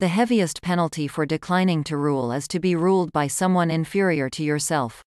The heaviest penalty for declining to rule is to be ruled by someone inferior to yourself.